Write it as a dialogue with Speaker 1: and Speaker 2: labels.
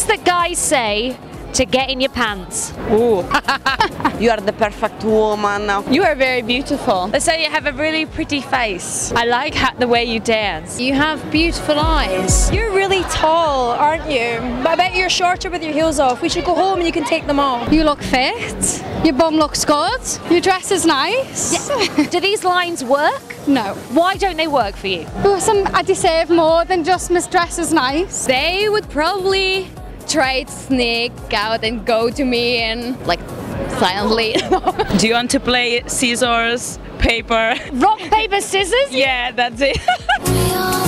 Speaker 1: Things that guys say to get in your pants.
Speaker 2: Ooh.
Speaker 3: You are the perfect woman.
Speaker 2: you are very beautiful.
Speaker 3: They say you have a really pretty face.
Speaker 2: I like ha- the way you dance.
Speaker 4: You have beautiful eyes.
Speaker 5: You're really tall, aren't you? I bet you're shorter with your heels off. We should go home and you can take them off.
Speaker 4: You look fit. Your bum looks good. Your dress is nice.
Speaker 1: Do these lines work?
Speaker 4: No.
Speaker 1: Why don't they work for you?
Speaker 4: Because I deserve more than just Miss Dress is nice.
Speaker 6: They would probably try to sneak out and go to me and like silently.
Speaker 2: Do you want to play scissors, paper?
Speaker 1: Rock, paper, scissors?
Speaker 2: yeah, that's it.